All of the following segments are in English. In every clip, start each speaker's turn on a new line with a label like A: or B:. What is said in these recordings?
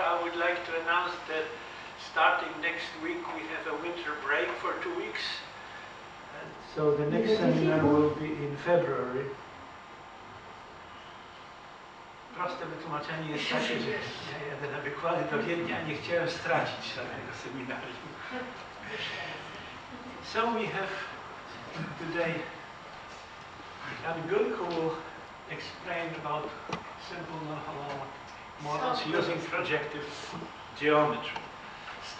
A: I would like to announce that starting next week we have a winter break for two weeks. And so the next seminar will be in February. Proste wytłumaczenie jest takie, że ja jadę na wykłady do Wiednia, nie chciałem stracić żadnego seminarium. So we have today Jan Gutt who will explain about simple non-holographic models using projective geometry.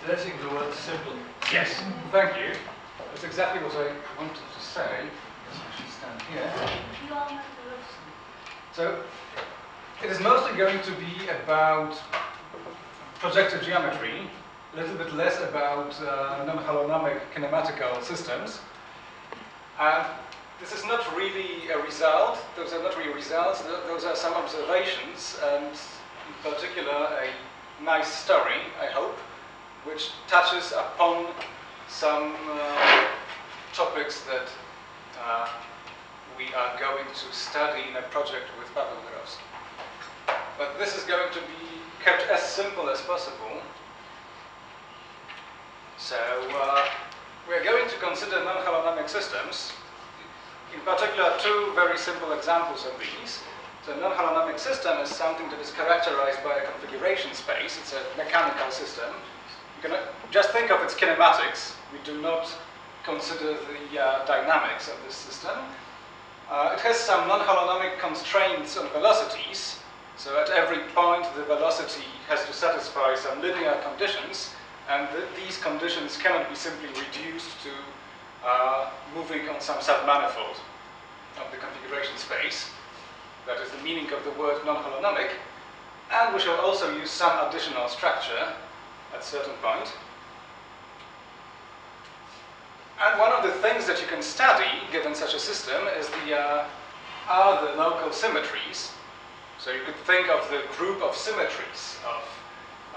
B: Stressing the word simple.
A: Yes.
B: Thank you. That's exactly what I wanted to say. Yes, I should stand here. So, it is mostly going to be about projective geometry, a little bit less about uh, non-holonomic kinematical systems. And this is not really a result, those are not really results, those are some observations, and in particular a nice story, I hope, which touches upon some uh, topics that uh, we are going to study in a project with Pavel Nurowski. But this is going to be kept as simple as possible. So uh, we're going to consider non-holonomic systems. In particular, two very simple examples of these. So a non-holonomic system is something that is characterized by a configuration space. It's a mechanical system. You can uh, just think of its kinematics. We do not consider the uh, dynamics of this system. Uh, it has some non-holonomic constraints on velocities. So at every point, the velocity has to satisfy some linear conditions, and th these conditions cannot be simply reduced to uh, moving on some submanifold of the configuration space. That is the meaning of the word non-holonomic. And we shall also use some additional structure at certain point. And one of the things that you can study, given such a system, is the, uh, are the local symmetries. So you could think of the group of symmetries of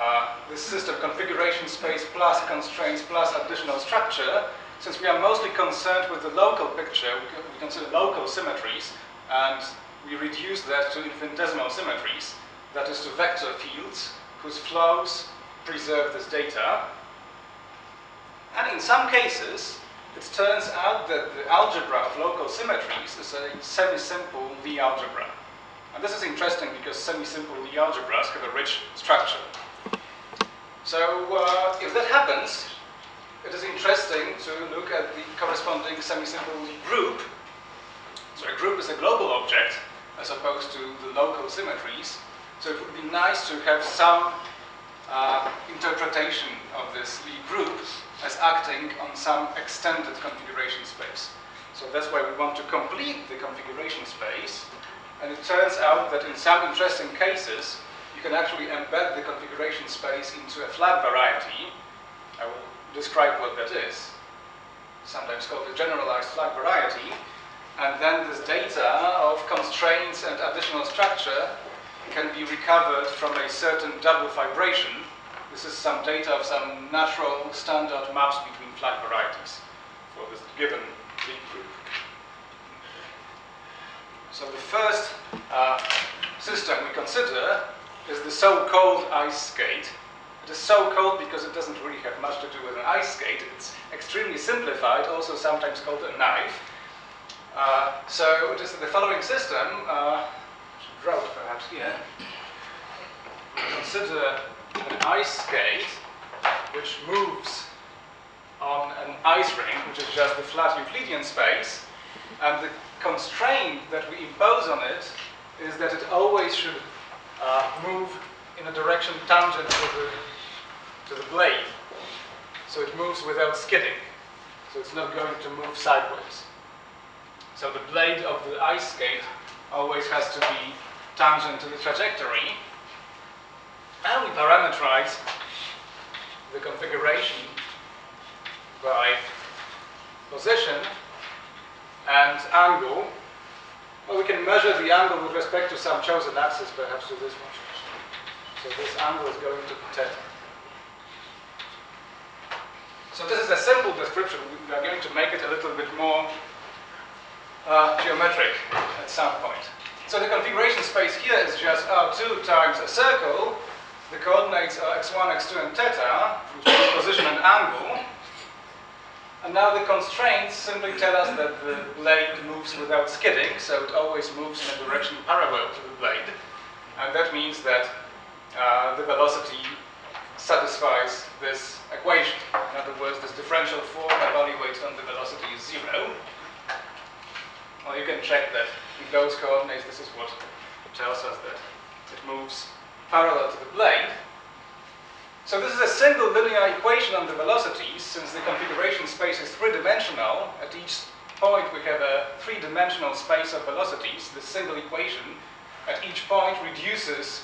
B: uh, this system configuration space plus constraints plus additional structure. Since we are mostly concerned with the local picture, we consider local symmetries, and we reduce that to infinitesimal symmetries, that is to vector fields whose flows preserve this data. And in some cases, it turns out that the algebra of local symmetries is a semi-simple Lie algebra. And this is interesting because semi-simple Lie algebras have a rich structure. So uh, if that happens, it is interesting to look at the corresponding semi-simple Lie group. So a group is a global object as opposed to the local symmetries. So it would be nice to have some uh, interpretation of this Lie group as acting on some extended configuration space. So that's why we want to complete the configuration space. And it turns out that in some interesting cases, you can actually embed the configuration space into a flag variety. I will describe what that is. Sometimes called the generalized flag variety. And then this data of constraints and additional structure can be recovered from a certain double fibration. this is some data of some natural standard maps between flag varieties for this given Lie group. So the first uh, system we consider is the so-called ice skate. It is so-called because it doesn't really have much to do with an ice skate. It's extremely simplified, also sometimes called a knife. Uh, so is the following system. Uh, should perhaps here. Consider an ice skate which moves on an ice rink, which is just the flat Euclidean space, and the constraint that we impose on it is that it always should uh, move in a direction tangent to the, to the blade. So it moves without skidding. So it's not going to move sideways. So the blade of the ice skate always has to be tangent to the trajectory, and we parameterize the configuration by position and angle. Well, we can measure the angle with respect to some chosen axis, perhaps to this one. So this angle is going to be theta. So this is a simple description. We are going to make it a little bit more uh, geometric at some point. So the configuration space here is just R2 times a circle, the coordinates are x1, x2, and theta, which is position and angle. And now the constraints simply tell us that the blade moves without skidding, so it always moves in a direction parallel to the blade. And that means that uh, the velocity satisfies this equation. In other words, this differential form evaluated on the velocity is zero. Well, you can check that in those coordinates, this is what tells us that it moves parallel to the blade. So this is a single linear equation on the velocities, since the configuration space is three-dimensional. At each point we have a three-dimensional space of velocities. This single equation at each point reduces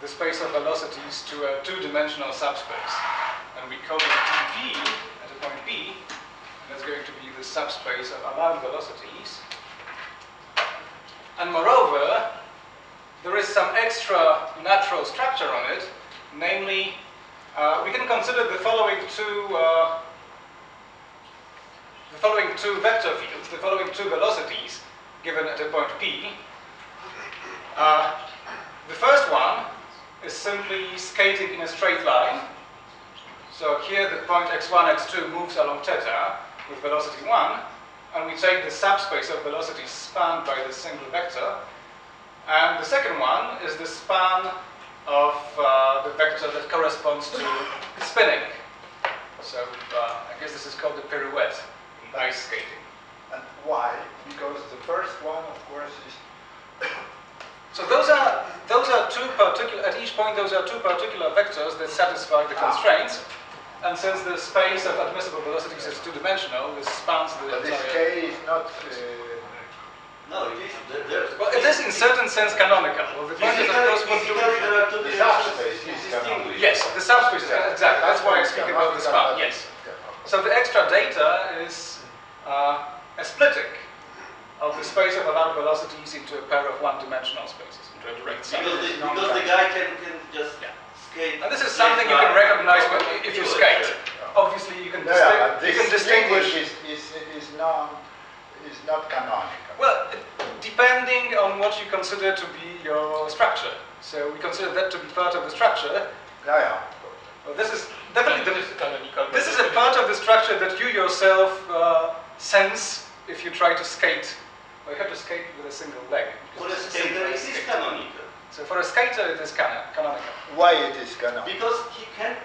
B: the space of velocities to a two-dimensional subspace. And we call it dp at a point B, that's going to be the subspace of allowed velocities. And moreover, there is some extra natural structure on it, namely, uh, we can consider the following two uh, the following two vector fields, the following two velocities given at a point P. Uh, the first one is simply skating in a straight line. So here the point x1, x2 moves along theta with velocity 1, and we take the subspace of velocities spanned by this single vector. And the second one is the span of uh, the vector that corresponds to spinning. So uh, I guess this is called the pirouette in ice skating.
C: And why? Because the first one, of course, is
B: So those are those are two particular at each point those are two particular vectors that satisfy the
C: Ah.
B: Constraints. And since the space of admissible velocities is two-dimensional, this spans the
C: but this. K is not. Uh,
D: No, it is. There, there's
B: Well, it is in certain sense canonical. Well, the point is, of course, what
D: physically there
C: The subspace is
D: distinguish.
B: Yes, the subspace is
C: yeah,
B: exactly. That's why I
C: what
B: speak about the
C: canonical,
B: span. Yes. So the extra data is uh, a splitting of the space of allowed velocities into a pair of one-dimensional spaces, into a direct sum.
D: Because the, because the guy can, can just
B: Yeah.
D: Skate.
B: And this is something you can recognize when, if you skate. Obviously, you can,
C: Yeah,
B: distin- you
C: this
B: can distinguish.
C: is, is, is, not, is not canonical.
B: Well, depending on what you consider to be your structure. So we consider that to be part of the structure.
C: Yeah, yeah.
B: Well, this is definitely the, this is a part of the structure that you yourself uh, sense if you try to skate. Well, you have to skate with a single leg.
D: For a
B: because it's
D: skater,
B: simple
D: it
B: skate.
D: is canonical.
B: So for a skater, it is cano- canonical.
C: Why it is canonical?
D: Because he can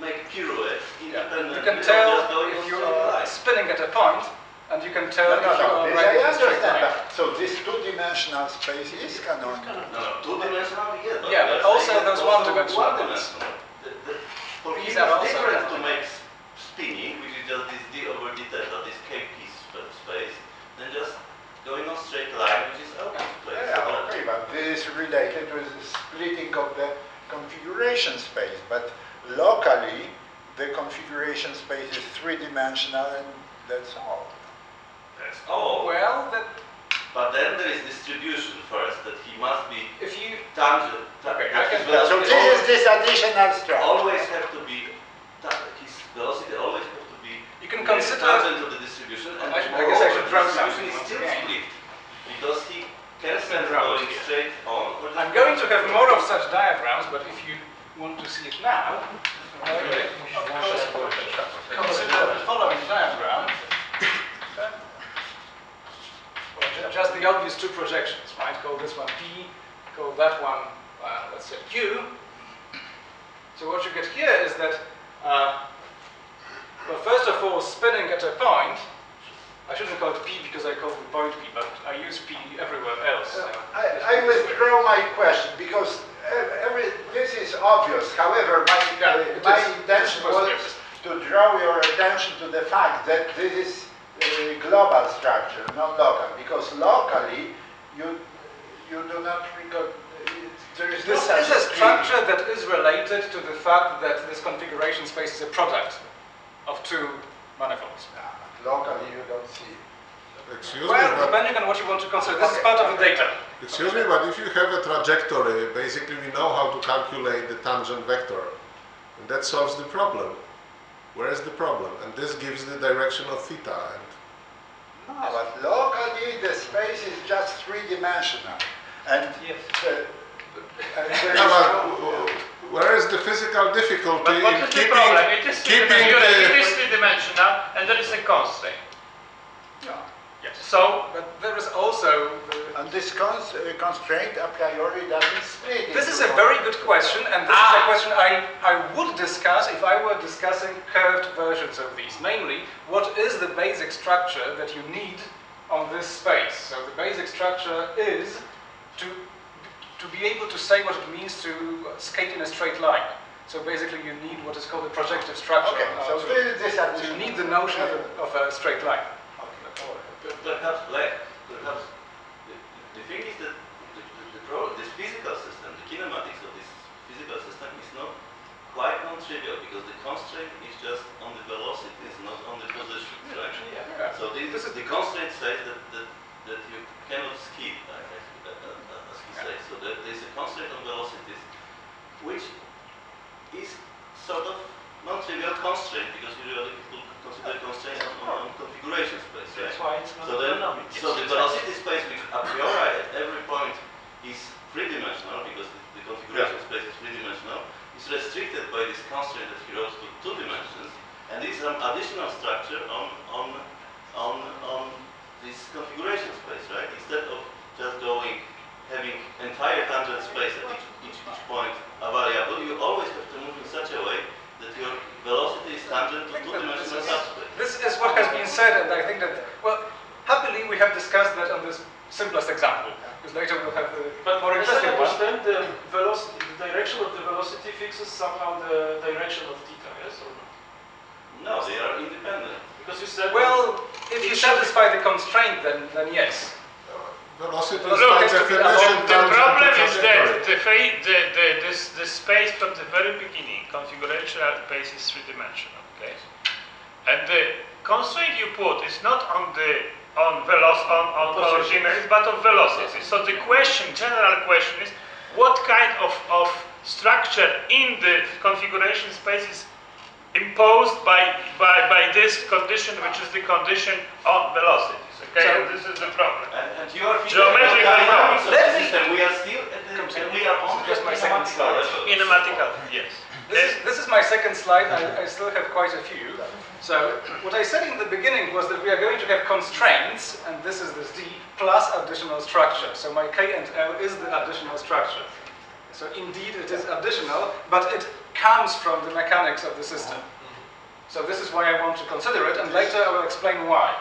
D: make pirouette
B: Yeah.
D: independently
B: You can tell
D: just
B: if you are spinning at a point, and you can tell
C: No,
B: if
C: no,
B: you
C: no,
B: are
C: this
B: riding
C: I
B: a
C: understand
B: line.
C: that. So this two-dimensional space is canonical.
D: No, no, two-dimensional, yes. but
B: Yeah, but also
D: saying that
B: those one-dimensional ones.
D: one-dimensional. The- the- For
B: These
D: him,
B: are
D: it's
B: also
D: different to make spinning, which is just this d over d theta, this k piece sp- space, than just going on straight line, which is out of place.
C: Yeah,
D: So,
C: okay, but this is related with the splitting of the configuration space. But locally, the configuration space is three-dimensional and that's all.
D: That's all.
B: Oh, well, that,
D: But then there is distribution first, that he must be
B: if you
D: tangent.
B: Okay,
D: that
B: I
D: his
B: can-
C: Yeah, so
D: velocity
C: this is this additional structure.
D: Always have to be, ta- his velocity always have to be
B: you can consider
D: tangent to the distribution, and
B: I I guess I should
D: moreover, the distribution is
B: once
D: still
B: again.
D: split, because he can send
B: draw it
D: going straight on.
B: I'm going to have more of such diagrams, but if you want to see it now, of course, consider the following diagram. Just the obvious two projections, right? Call this one P, call that one, uh, let's say Q. So what you get here is that, uh, well, first of all, spinning at a point, I shouldn't call it P because I call it point P, but I use P everywhere else. so-
C: I, I withdraw my question because every, this is obvious. However, my,
B: Yeah,
C: uh, my
B: is.
C: intention
B: It's supposed to
C: was to draw your attention to the fact that this is a global structure, not local. Because locally, you you do not record. There is
B: This
C: such
B: is a structure that is related to the fact that this configuration space is a product of two manifolds.
C: No, ah, locally, you don't see.
E: Excuse
B: Well,
E: me, but,
B: depending on what you want to consider, this is part of the data.
E: excuse me, but if you have a trajectory, basically we know how to calculate the tangent vector, and that solves the problem. Where is the problem? And this gives the direction of theta. And
C: No, but locally, the space is just three-dimensional. And
B: Yes.
C: the, and there is
E: Yeah,
C: no-
E: but Where is the physical difficulty
F: But what
E: in
F: is the
E: keeping,
F: problem? It is
E: keeping
F: three-dimensional, it
E: the...
F: is three-dimensional, and there is a constraint.
B: Yeah.
F: Yes. So,
B: But there is also the
C: And this cons- uh, constraint a priori doesn't split.
B: This is a very good question, and this is a
F: Ah.
B: question I, I would discuss if I were discussing curved versions of these. Namely, what is the basic structure that you need on this space? So the basic structure is to, to be able to say what it means to skate in a straight line. So basically you need what is called a projective structure.
C: Okay,
B: uh,
C: so
B: to-
C: this, this
B: so you need the notion of a, of a straight line.
D: Per- Perhaps, like, perhaps, the, the thing is that the, the, the pro, this physical system, the kinematics of this physical system is not quite non-trivial because the constraint is just on the velocities, not on the position, right?
B: Yeah.
D: So the, this is the constraint says that, that, that you cannot ski, uh, as he says. So there, there is a constraint on velocities, which is sort of non-trivial constraint because usually people consider constraints on, on, on configuration space, right?
A: That's why it's not
D: So, then, so the velocity space, which a priori at every point is three-dimensional because the, the configuration space is three-dimensional, is restricted by this constraint that he wrote to two dimensions, and this is an additional structure on on on on this configuration space, right? Instead of just going having entire tangent space at each, each, each point a variable, you always have to move in such a way that your velocity is tangent to
B: I think that this
D: two-dimensional subspace.
B: This is what has been said, and I think that, well, happily we have discussed that on this simplest example, because later we'll have the
G: But
B: more
G: as I
B: interesting one.
G: understand, the velocity, the direction of the velocity fixes somehow the direction of theta, yes or no?
D: No, they are independent.
G: Because you said
B: Well, if you satisfy the constraint, then, then yes.
E: Velocity
B: Look,
E: definition
F: the problem is that the, the, the, this, the space from the very beginning, configurational space is three-dimensional, okay? And the constraint you put is not on the on veloc on, on but on velocity. So the question, general question is, what kind of, of structure in the configuration space is imposed by, by, by this condition, which is the condition on velocities, okay?
B: So-
F: this is the problem.
D: And, and you are
F: Geometrical
D: dynamics of
B: Let me-
D: system. We are still at the, and we are on
B: Just my second slide.
D: level.
F: Kinematical, yes.
B: This is, this is my second slide, I, I still have quite a few. So, what I said in the beginning was that we are going to have constraints, and this is this D, plus additional structure. So my K and L is the additional structure. So indeed it is additional, but it comes from the mechanics of the system. So this is why I want to consider it, and later I will explain why.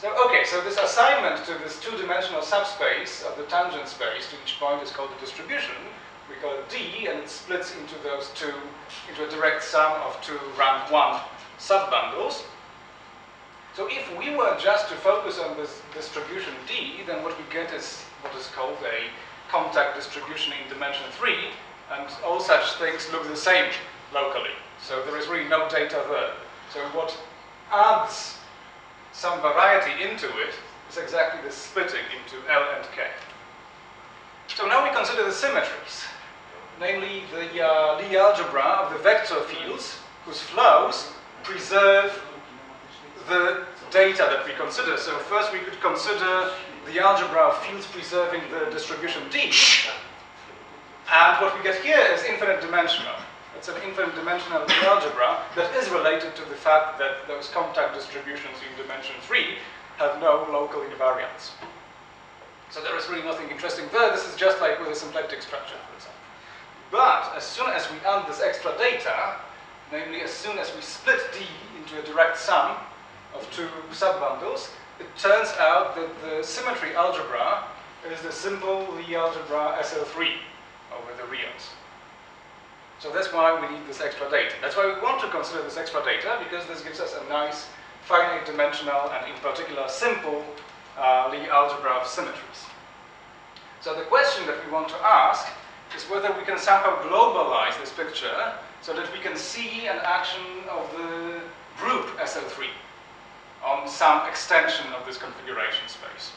B: So, okay, so this assignment to this two-dimensional subspace of the tangent space to each point is called the distribution. We call it D, and it splits into those two, into a direct sum of two rank one subbundles. So if we were just to focus on this distribution D, then what we get is what is called a contact distribution in dimension 3, and all such things look the same locally. So there is really no data there. So what adds some variety into it is exactly the splitting into L and K. So now we consider the symmetries, namely the uh, Lie algebra of the vector fields whose flows preserve the data that we consider. So first we could consider the algebra of fields preserving the distribution D. And what we get here is infinite dimensional. It's an infinite dimensional algebra that is related to the fact that those contact distributions in dimension 3 have no local invariants. So there is really nothing interesting there. This is just like with a symplectic structure, for example. But as soon as we add this extra data, namely as soon as we split D into a direct sum of two subbundles, it turns out that the symmetry algebra is the simple Lie algebra SL3 over the reals. So that's why we need this extra data. That's why we want to consider this extra data, because this gives us a nice finite dimensional and in particular simple uh, Lie algebra of symmetries. So the question that we want to ask is whether we can somehow globalize this picture so that we can see an action of the group SL3 on some extension of this configuration space.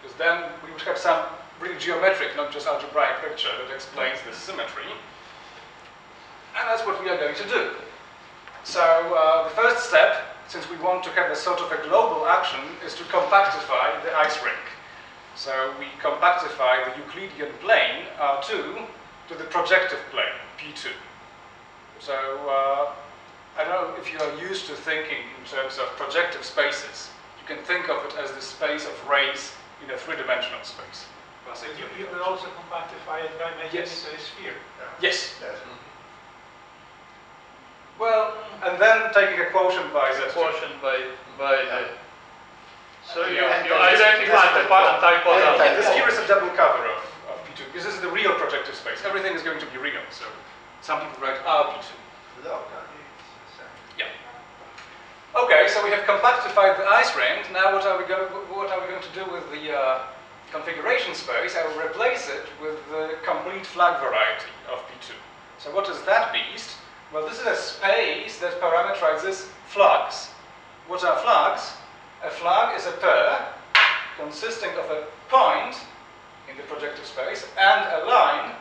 B: Because then we would have some really geometric, not just algebraic picture that explains this symmetry. And that's what we are going to do. So uh, the first step, since we want to have a sort of a global action, is to compactify the ice rink. So we compactify the Euclidean plane R2 to the projective plane, P2. So uh, I don't know if you are used to thinking in terms of projective spaces. You can think of it as the space of rays in a three-dimensional space. basically.
A: You, you could also compactify it by making
B: Yes.
A: it a sphere.
B: Yes.
C: Yes.
B: Well, and then taking a quotient by Z.
F: Quotient by, by the. So you,
B: Yeah.
F: you identify the part and type
C: Yeah,
F: out.
B: This here is a double cover of, of P2, because this is the real projective space. Everything is going to be real, so some people write R P2.
C: The same. Yeah.
B: Okay, so we have compactified the ice rink. Now what are we going, what are we going to do with the uh, configuration space? I will replace it with the complete flag variety of P2. So what is that beast? Well, this is a space that parameterizes flags. What are flags? A flag is a pair consisting of a point in the projective space and a line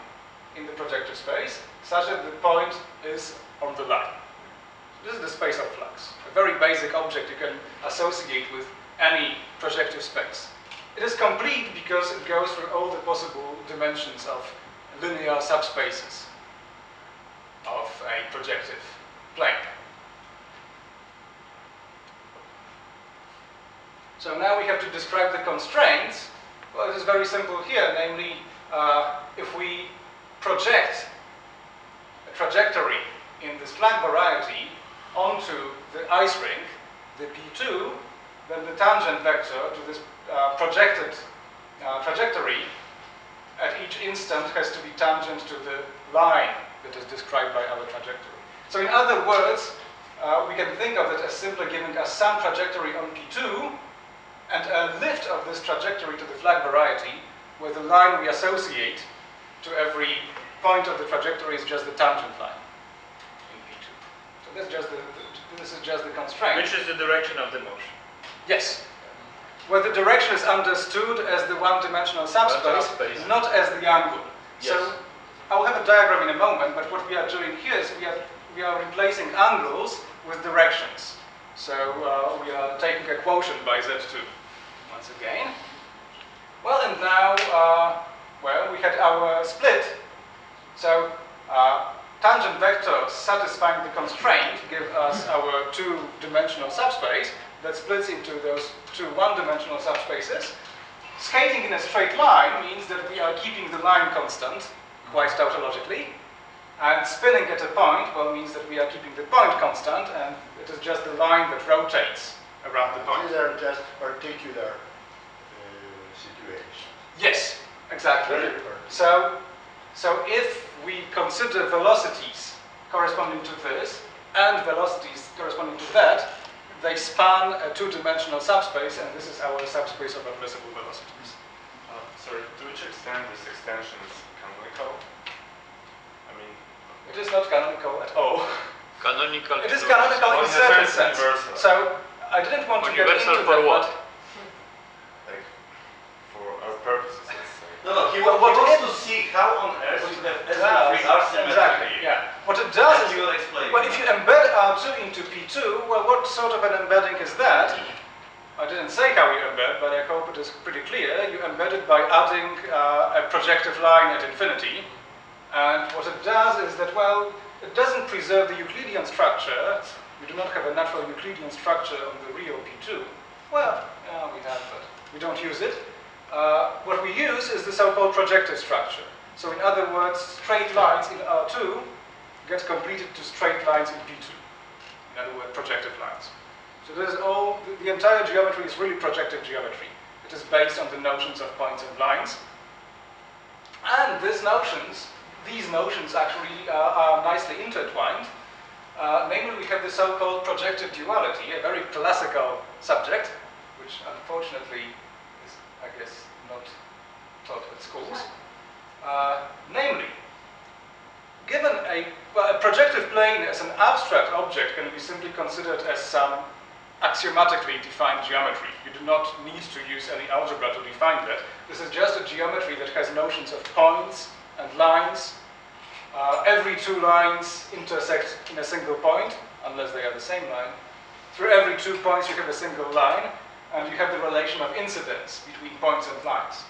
B: in the projective space, such that the point is on the line. This is the space of flags, a very basic object you can associate with any projective space. It is complete because it goes through all the possible dimensions of linear subspaces of a projective plane. So now we have to describe the constraints. Well, it is very simple here, namely, uh, if we project a trajectory in this flag variety onto the ice rink, the P2, then the tangent vector to this uh, projected uh, trajectory at each instant has to be tangent to the line that is described by our trajectory. So in other words, uh, we can think of it as simply giving us some trajectory on P2 and a lift of this trajectory to the flag variety where the line we associate to every point of the trajectory is just the tangent line in P2. So that's just the, the- this is just the constraint.
F: Which is the direction of the motion?
B: Yes. Where the direction is understood as the one-dimensional subspace,
F: subspace.
B: not as the angle. So
F: Yes.
B: I will have a diagram in a moment, but what we are doing here is we are, we are replacing angles with directions. So uh, we are taking a quotient by Z2 once again. Well, and now, uh, well, we had our split. So uh, tangent vectors satisfying the constraint give us our two-dimensional subspace that splits into those two one-dimensional subspaces. Skating in a straight line means that we are keeping the line constant, quite tautologically. And spinning at a point, well, means that we are keeping the point constant, and it is just the line that rotates around the point.
C: These are just particular uh, situations.
B: Yes, exactly.
C: Very particular.
B: So, so if we consider velocities corresponding to this and velocities corresponding to that, they span a two-dimensional subspace, and this is our subspace of admissible velocities.
H: Uh, sorry, to which extent this extension is canonical? I mean,
B: It is not canonical at all.
F: Canonical.
B: It is canonical in
H: a
B: certain
H: sense,
B: sense.
H: universal.
B: So I didn't want to get
F: Universal
B: into
F: for
B: that,
F: what?
H: like, for our purposes, let's.
D: No, no, he,
B: Well, what
D: he wants
B: it-
D: to see how on earth you have
B: does,
D: SL3 asymmetry.
B: exactly, yeah. What it does
D: And
B: is
D: you will explain.
B: Well, if you embed R2 into P2, well, what sort of an embedding is that? I didn't say how you embed, but I hope it is pretty clear. You embed it by adding uh, a projective line at infinity. And what it does is that, well, it doesn't preserve the Euclidean structure. We do not have a natural Euclidean structure on the real P2. Well, yeah, we have, but we don't use it. Uh, what we use is the so-called projective structure. So in other words, straight lines in R2 get completed to straight lines in P2. In other words, projective lines. So this is all, the, the entire geometry is really projective geometry. It is based on the notions of points and lines. And these notions, these notions actually uh, are nicely intertwined. Uh, namely, we have the so-called projective duality, a very classical subject, which unfortunately is, I guess, not taught at schools. Uh, namely, given a, well, a projective plane as an abstract object can be simply considered as some axiomatically defined geometry. You do not need to use any algebra to define that. This is just a geometry that has notions of points and lines. Uh, every two lines intersect in a single point, unless they are the same line. Through every two points you have a single line, and you have the relation of incidence between points and lines.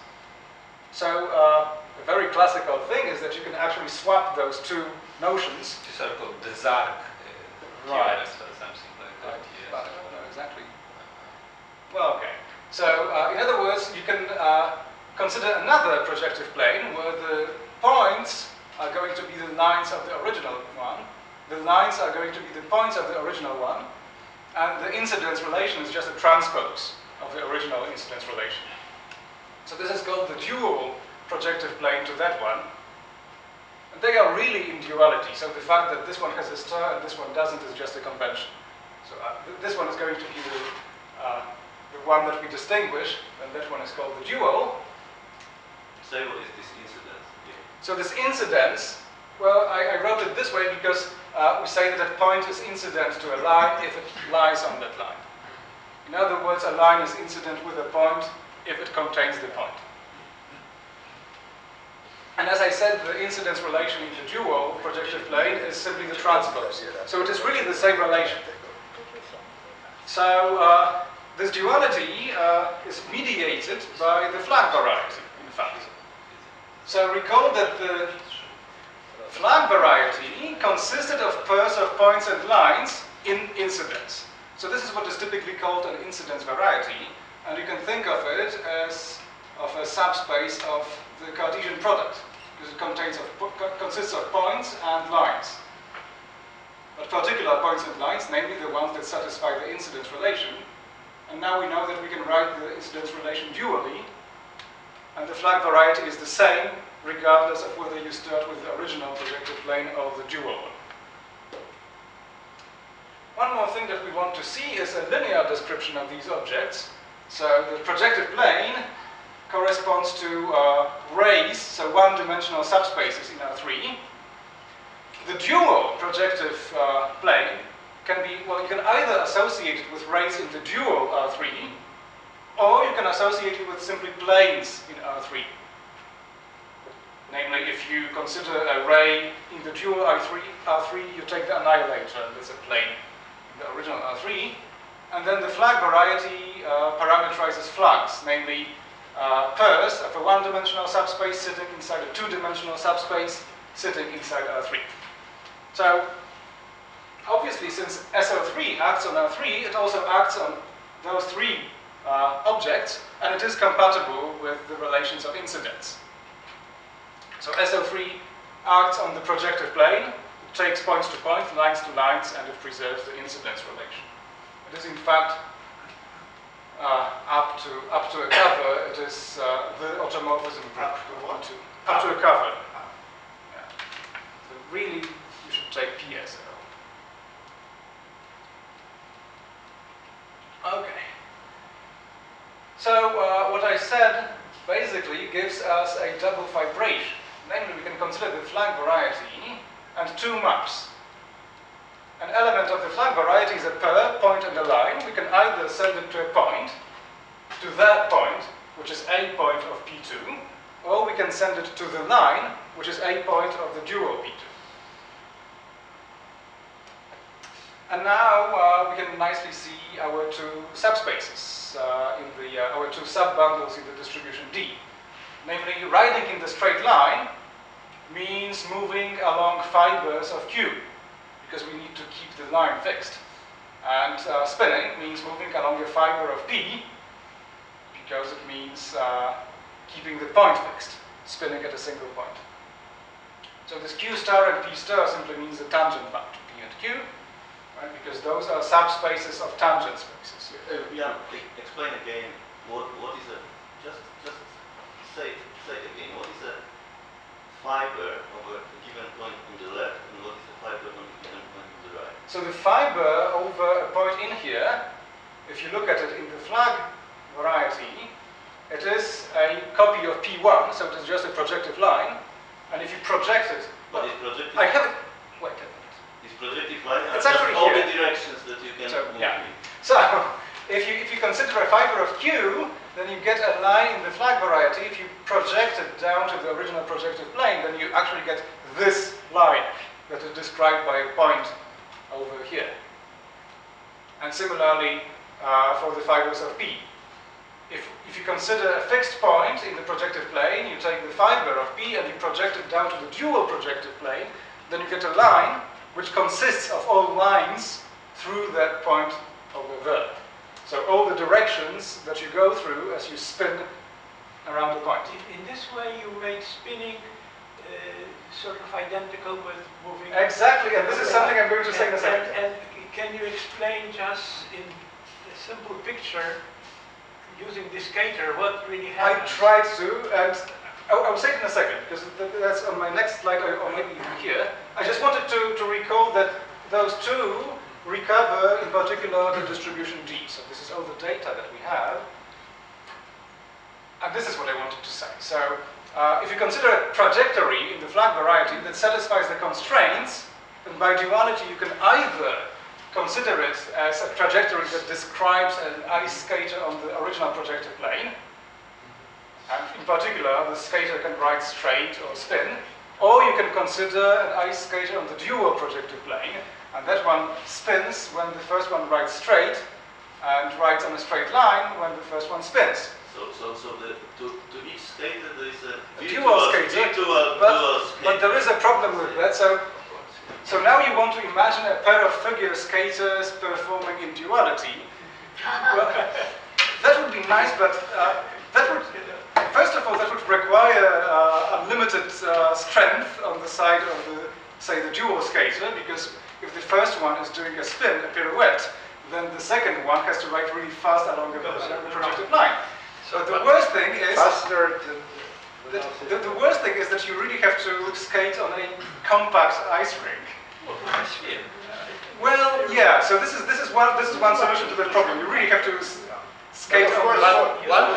B: So uh, a very classical thing is that you can actually swap those two notions.
I: It's sort of called Desargues uh,
B: Right.
I: theorem or something like that. yes.
B: But I don't know exactly. Well, okay. So, uh, in other words, you can uh, consider another projective plane where the points are going to be the lines of the original one, the lines are going to be the points of the original one, and the incidence relation is just a transpose of the original incidence relation. So this is called the dual projective plane to that one. And they are really in duality, so the fact that this one has a star and this one doesn't is just a convention. So uh, th- this one is going to be the, uh, the one that we distinguish, and that one is called the dual.
D: So what is this incident? Yeah.
B: So this incidence, well, I, I wrote it this way because uh, we say that a point is incident to a line if it lies on that line. In other words, a line is incident with a point if it contains the point. And as I said, the incidence relation in the dual projective plane is simply the transpose. So it is really the same relation. So uh, this duality uh, is mediated by the flag variety, in fact. So recall that the flag variety consisted of pairs of points and lines in incidence. So this is what is typically called an incidence variety, and you can think of it as of a subspace of the Cartesian product, because it contains of, consists of points and lines. But particular points and lines, namely the ones that satisfy the incidence relation, and now we know that we can write the incidence relation dually, and the flag variety is the same regardless of whether you start with the original projective plane or the dual one. One more thing that we want to see is a linear description of these objects. So the projective plane corresponds to uh, rays, so one-dimensional subspaces in R3. The dual projective uh, plane can be, well, you can either associate it with rays in the dual R3, or you can associate it with simply planes in R3. Namely, if you consider a ray in the dual R3, R3 you take the annihilator, and that's a plane in the original R3. And then the flag variety uh, parameterizes flags, namely uh, pairs of a one-dimensional subspace sitting inside a two-dimensional subspace sitting inside R3. So, obviously, since SO3 acts on R3, it also acts on those three uh, objects, and it is compatible with the relations of incidence. So SO3 acts on the projective plane, it takes points to points, lines to lines, and it preserves the incidence relation. It is in fact uh, up to up to a cover. It is uh, the automorphism group.
C: Up to what?
B: Up to a cover. Yeah. So really, you should take PSO. Okay. So uh, what I said basically gives us a double fibration. Namely, we can consider the flag variety and two maps. An element of the flag variety is a pair, point and a line. We can either send it to a point, to that point, which is a point of P2, or we can send it to the line, which is a point of the dual P2. And now uh, we can nicely see our two subspaces uh, in the uh, our two subbundles in the distribution D. Namely, riding in the straight line means moving along fibers of Q, because we need to keep the line fixed. And uh, spinning means moving along a fiber of P, because it means uh, keeping the point fixed, spinning at a single point. So this Q star and P star simply means the tangent line to P and Q, right? because those are subspaces of tangent spaces.
D: Uh, e- explain again what what is a just just say say again. What is a fiber over a given point on the left, and what is a fiber on a given point on the right?
B: So the fiber over a point in here, if you look at it in the flag variety, it is a copy of P1, so it is just a projective line. And if you project it,
D: What is projective?
B: I have it. Wait a minute.
D: Is projective line
B: It's
D: just
B: actually
D: all
B: here.
D: the directions that you can
B: So,
D: move
B: yeah.
D: in.
B: So if you if you consider a fiber of Q, then you get a line in the flag variety. If you project it down to the original projective plane, then you actually get this line that is described by a point over here. And similarly uh, for the fibers of P. if, if you consider a fixed point in the projective plane, you take the fiber of P and you project it down to the dual projective plane, then you get a line which consists of all lines through that point over there. So all the directions that you go through as you spin around the point.
A: In, this way, you made spinning uh, sort of identical with moving.
B: Exactly, and this is something I'm going to say in a
A: And-
B: second.
A: And, and can you explain just in a simple picture, using this skater, what really
B: I tried to, and I, will say it in a second, because that's on my next slide, or or maybe even here. I just wanted to, to recall that those two recover, in particular, the distribution D. So this is all the data that we have. And this is what I wanted to say. So uh, if you consider a trajectory in the flag variety that satisfies the constraints, then by duality you can either consider it as a trajectory that describes an ice skater on the original projective plane, and in particular, the skater can ride straight or spin, or you can consider an ice skater on the dual projective plane, and that one spins when the first one rides straight, and rides on a straight line when the first one spins.
D: So, so, so the, to, to each skater there is a
B: A dual skater,
D: virtual,
B: but-
D: dual
B: But there is a problem with that. So, so now you want to imagine a pair of figure skaters performing in duality. Well, that would be nice, but uh, that would, first of all, that would require uh, unlimited uh, strength on the side of the, say, the dual skater, because if the first one is doing a spin, a pirouette, then the second one has to ride really fast along the, along the line. So the worst thing is.
C: Faster than
B: The, the, the worst thing is that you really have to skate on a compact ice rink. Well, yeah. So this is this is one this is one solution to the problem. You really have to s-
C: Of course,
B: the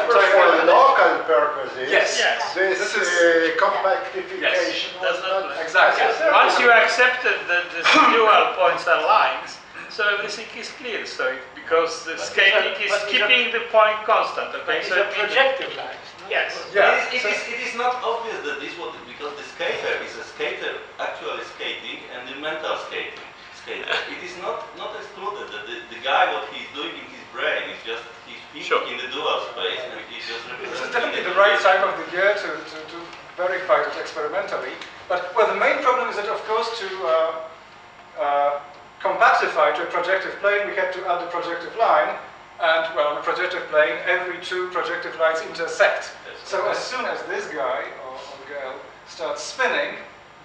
C: for, of for local purposes,
B: Yes.
C: this,
B: This is-
C: uh, compactification was
I: That's not
C: not
B: exactly.
F: Once you accepted that the dual points are lines, so everything is clear. So it, because the skating is
A: but it's a-
F: keeping the point constant. Okay,
A: It's
F: so
A: a projective line.
F: Yes.
B: Yeah.
D: It is, it, is, it is not obvious that this what because the skater is a skater actually skating and the mental skating skater. It is not not excluded that the, the guy what he is doing in his brain is just he's thinking
F: Sure.
D: in the dual space and he's just
B: This is definitely the right time of the year to, to, to verify it experimentally. But well, the main problem is that, of course, to uh, uh, compactify to a projective plane, we had to add a projective line. And well, on a projective plane, every two projective lines intersect. So as soon as this guy or, or girl starts spinning,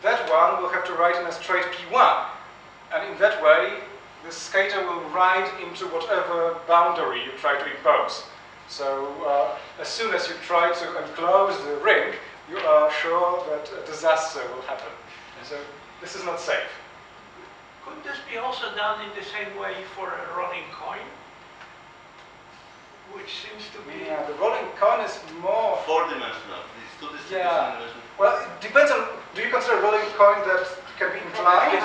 B: that one will have to write in a straight P1. And in that way, the skater will ride into whatever boundary you try to impose. So uh, as soon as you try to enclose the ring, you are sure that a disaster will happen. And So this is not safe.
A: Could this be also done in the same way for a rolling coin? Which seems to be...
B: Yeah, the rolling coin is more
D: four dimensional. These two distribution
B: Yeah. Well, it depends on, do you consider a rolling coin that can be inclined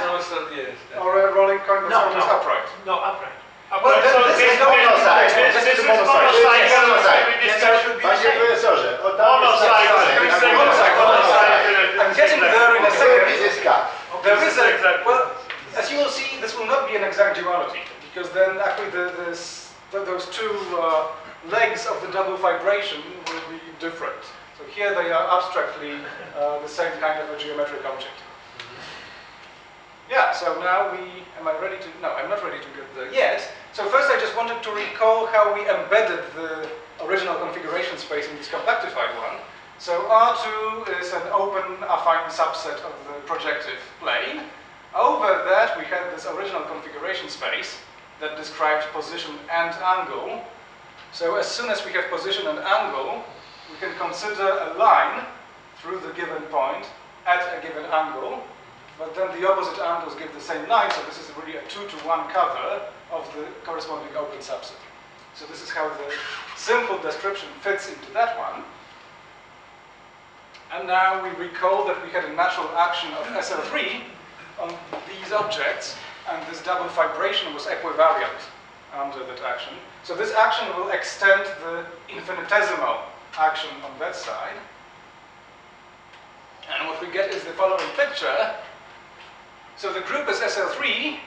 B: or a rolling coin that's
A: No, no.
B: upright?
A: No, upright.
B: Well,
F: so
B: this
F: this
B: is no
F: this-
C: monoside.
F: this-
B: This
F: this
B: is
F: is
B: monoside.
F: monoside.
C: This is monoside.
F: We
A: Yes,
F: discussed-
A: should be the
C: Panie
A: same.
C: profesorze, o tam jest
F: Monoside,
C: napisane,
F: we
C: na
F: say
C: monoside,
F: monoside,
C: monoside.
B: I'm getting there in a
C: There
B: second.
C: is this cut.
B: There is
F: is
B: a,
F: exactly-
B: well, as you will see, this will not be an exact duality, because then actually the, this, th those two uh, legs of the double fibration will be different. So here they are abstractly uh, the same kind of a geometric object. Yeah, so now we, am I ready to, no, I'm not ready to get the, yet. So first I just wanted to recall how we embedded the original configuration space in this compactified one. So R2 is an open affine subset of the projective plane. Over that we had this original configuration space that described position and angle. So as soon as we have position and angle, we can consider a line through the given point at a given angle, but then the opposite angles give the same line, so this is really a two to one cover of the corresponding open subset. So this is how the simple description fits into that one. And now we recall that we had a natural action of SL3 on these objects, and this double fibration was equivariant under that action. So this action will extend the infinitesimal action on that side. And what we get is the following picture. So the group is SL3,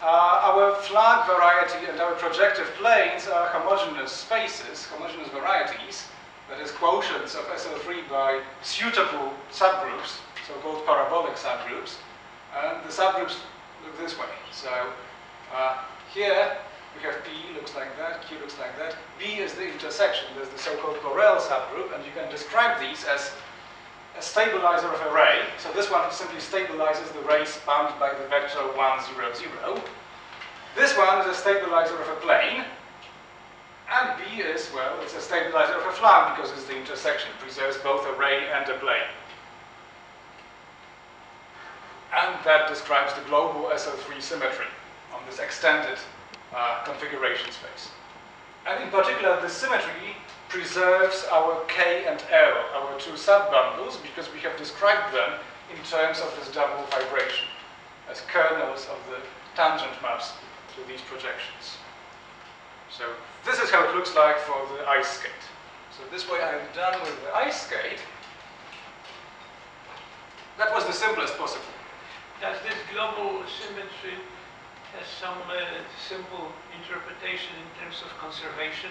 B: uh, our flag variety and our projective planes are homogeneous spaces, homogeneous varieties, that is quotients of SL3 by suitable subgroups, so-called parabolic subgroups, and the subgroups look this way. So uh, here we have P looks like that, Q looks like that. B is the intersection, there's the so-called Borel subgroup, and you can describe these as a stabilizer of a ray. So this one simply stabilizes the ray spanned by the vector 1, 0, 0. This one is a stabilizer of a plane. And B is, well, it's a stabilizer of a flag because it's the intersection, preserves both a ray and a plane. And that describes the global SO3 symmetry on this extended uh, configuration space. And in particular, this symmetry preserves our K and L, our two subbundles, because we have described them in terms of this double fibration as kernels of the tangent maps to these projections. So this is how it looks like for the ice skate. So this way I am done with the ice skate. That was the simplest possible.
A: Does this global symmetry has some uh, simple interpretation in terms of conservation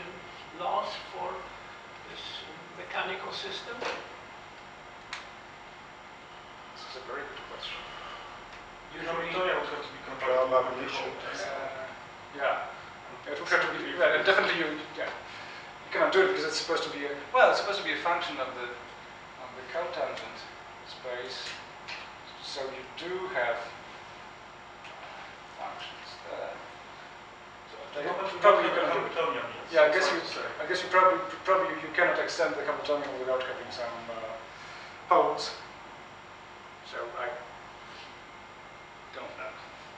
A: laws for this mechanical system?
B: This is a very good question.
A: You know, Usually,
G: Combinatorial have to be
C: Probably should.
B: Uh, yeah. It would have to be, yeah, definitely you, yeah. You cannot do it because it's supposed to be a, well, it's supposed to be a function of the, of the cotangent space. So you do have functions there. So I think probably you can, yeah, I guess you, I guess you probably, probably you cannot extend the Hamiltonian without having some uh, poles. So I don't know.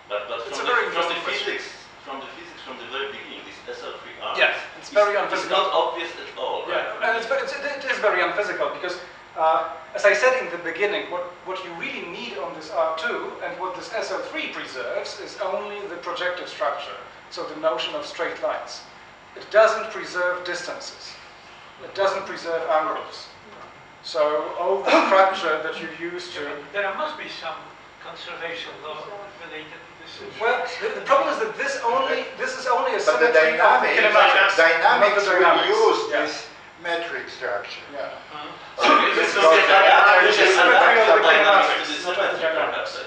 D: But, but
B: It's
D: from,
B: a
D: the,
B: very
D: from the physics, from the physics from the very beginning, this SL3R
B: Yes, it's very
D: is,
B: unphysical.
D: not obvious at all, right?
B: Yeah, and it's, ve- it's, it is very unphysical because, uh, as I said in the beginning, what, what you really need on this R2 and what this SL3 preserves is only the projective structure, so the notion of straight lines. It doesn't preserve distances. It doesn't preserve angles. So all the structure that you use to
A: there must be some conservation law related to this.
B: well, the, the problem is that this only this is only a
C: But the
B: symmetry of the
C: dynamics,
B: kinematics,
C: dynamics
B: not the
C: will
B: dynamics.
C: use
B: Yeah.
C: this metric structure.
B: Yeah.
D: So this is
C: Because
D: the
C: the other
D: which is
C: is
D: another
B: the
D: dynamics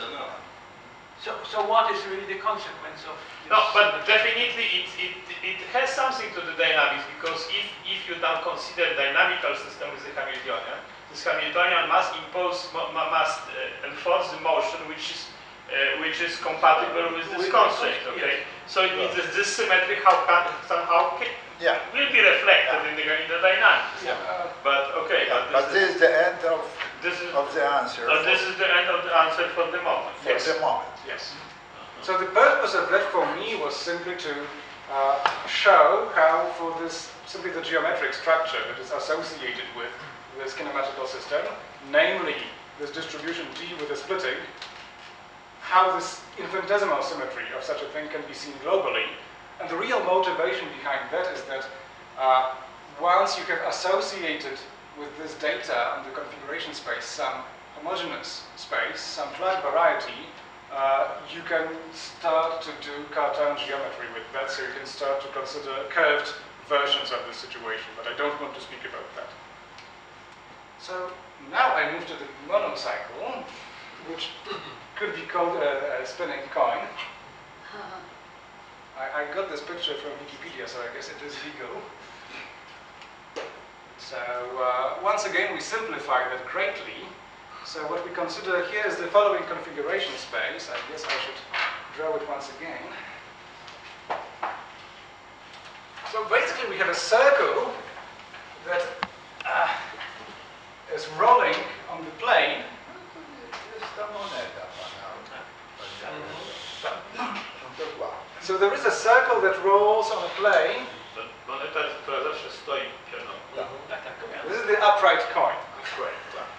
A: So, so what is really the consequence of this?
F: No, but definitely it, it, it has something to the dynamics because if, if you don't consider dynamical system with the Hamiltonian, this Hamiltonian must impose, mu- mu- must uh, enforce the motion which is, uh, which is compatible with this constraint, okay? So it means that this symmetry how can, somehow ca-
C: Yeah.
F: will be reflected in, the, in the dynamics.
B: Uh,
F: But okay,
C: Yeah,
F: but
C: But
F: this,
C: this is the end of,
F: this is,
C: of the answer
F: uh, this is the end of the answer for the moment.
C: for the moment.
B: Yes. So the purpose of that for me was simply to uh, show how for this, simply the geometric structure that is associated with this kinematical system, namely this distribution D with the splitting, how this infinitesimal symmetry of such a thing can be seen globally. And the real motivation behind that is that uh, once you have associated with this data on the configuration space some homogeneous space, some flag variety, uh, you can start to do Cartan geometry with that, so you can start to consider curved versions of this situation, but I don't want to speak about that. So now I move to the monocycle, which could be called a, a spinning coin. I, I got this picture from Wikipedia, so I guess it is legal. So uh, once again, we simplify that greatly. So what we consider here is the following configuration space. I guess I should draw it once again. So basically, we have a circle that uh, is rolling on the plane. So there is a circle that rolls on a plane. This is the upright coin.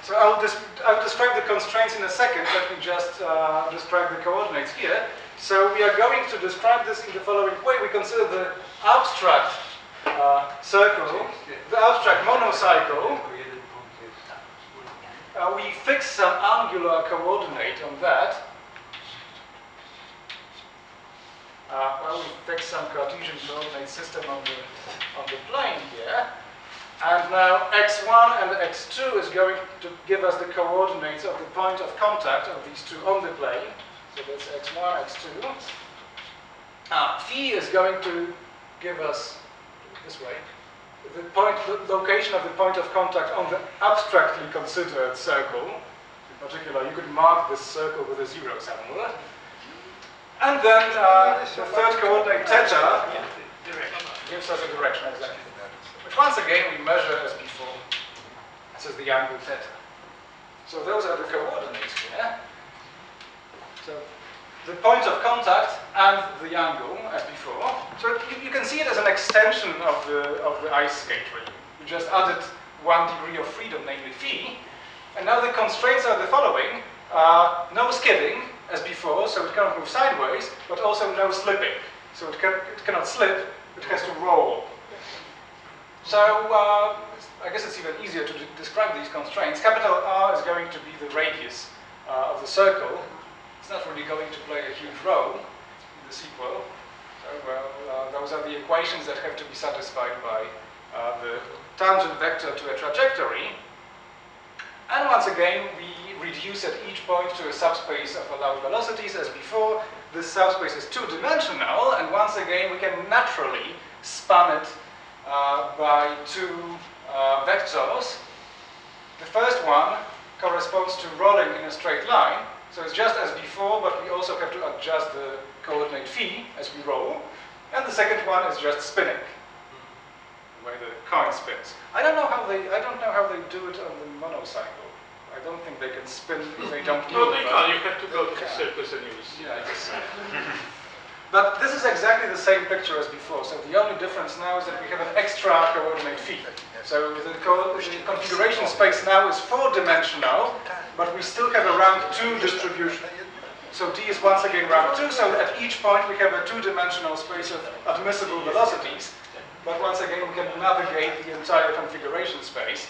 B: So I'll, I'll describe the constraints in a second. Let me just uh, describe the coordinates here. So we are going to describe this in the following way. We consider the abstract uh, circle, the abstract monocycle. Uh, we fix some angular coordinate on that. Uh, well, we fixed some Cartesian coordinate system on the, on the plane here. And now x1 and x2 is going to give us the coordinates of the point of contact of these two on the plane. So that's x1, x2. Uh, phi is going to give us, this way, the point, the location of the point of contact on the abstractly considered circle. In particular, you could mark this circle with a zero somewhere. And then uh, the third coordinate theta gives us a direction exactly. Once again we measure as before. This is the angle theta. So those are the coordinates here. So the point of contact and the angle as before. So you, can see it as an extension of the, of the ice skate ring. You just added one degree of freedom, namely phi. And now the constraints are the following. Uh, no skidding, as before, so it cannot move sideways, but also no slipping. So it, can, it cannot slip, it has to roll. So uh, I guess it's even easier to de describe these constraints. Capital R is going to be the radius uh, of the circle. It's not really going to play a huge role in the sequel. So, well, uh, those are the equations that have to be satisfied by uh, the tangent vector to a trajectory. And once again, we reduce at each point to a subspace of allowed velocities as before. This subspace is two-dimensional, and once again, we can naturally span it by two uh, vectors. The first one corresponds to rolling in a straight line, so it's just as before, but we also have to adjust the coordinate phi as we roll. And the second one is just spinning, the way the coin spins. I don't know how they, I don't know how they do it on the monocycle. I don't think they can spin if they don't
A: No, they can't. You have to go to the circus and use.
B: yeah, I guess so. But this is exactly the same picture as before. So the only difference now is that we have an extra coordinate field. So the, co the configuration space now is four-dimensional, but we still have a rank two distribution. So d is once again rank two. So at each point we have a two-dimensional space of admissible velocities. But once again we can navigate the entire configuration space,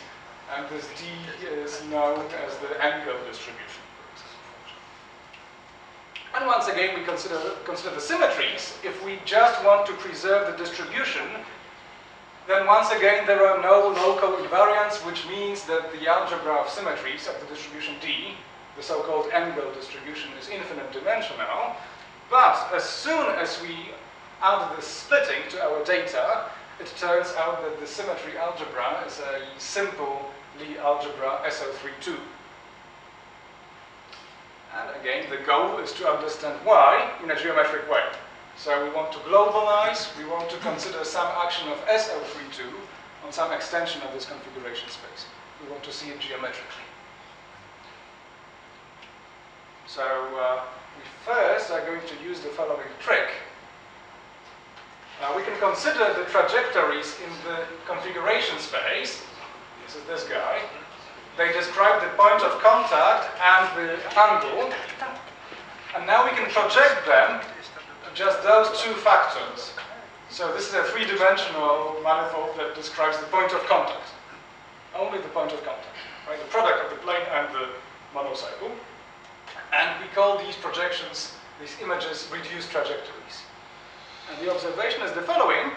B: and this d is known as the Engel distribution. And once again, we consider, consider the symmetries. If we just want to preserve the distribution, then once again, there are no local invariants, which means that the algebra of symmetries of the distribution D, the so-called Engel distribution, is infinite dimensional. But as soon as we add the splitting to our data, it turns out that the symmetry algebra is a simple Lie algebra SO32. And again, the goal is to understand why in a geometric way. So we want to globalize, we want to consider some action of SO32 on some extension of this configuration space. We want to see it geometrically. So uh, we first are going to use the following trick. Uh, we can consider the trajectories in the configuration space. This is this guy. They describe the point of contact and the angle. And now we can project them to just those two factors. So this is a three-dimensional manifold that describes the point of contact. Only the point of contact, right? The product of the plane and the monocycle. And we call these projections, these images, reduced trajectories. And the observation is the following,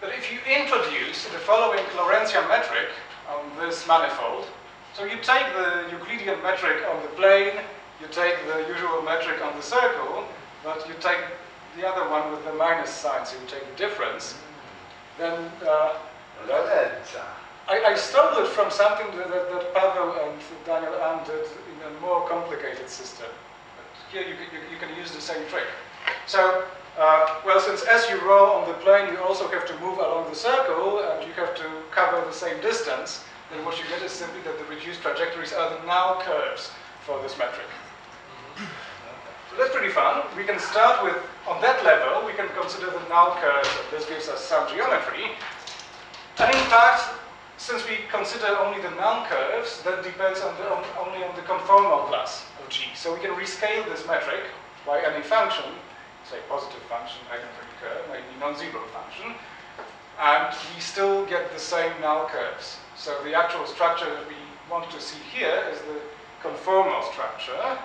B: that if you introduce the following Lorentzian metric on this manifold, so you take the Euclidean metric on the plane, you take the usual metric on the circle, but you take the other one with the minus sign, so you take the difference, then uh, I, I stole it from something that, that, Pavel and Daniel An did in a more complicated system. But here you, can- you, you can use the same trick. So, uh, well, since as you roll on the plane, you also have to move along the circle, and you have to cover the same distance, then what you get is simply that the reduced trajectories are the null curves for this metric. So that's pretty fun. We can start with, on that level, we can consider the null curves, this gives us some geometry. And in fact, since we consider only the null curves, that depends on the, on, only on the conformal class of G. So we can rescale this metric by any function, say positive function, eigenvalue curve, maybe non-zero function, and we still get the same null curves. So the actual structure that we want to see here is the conformal structure.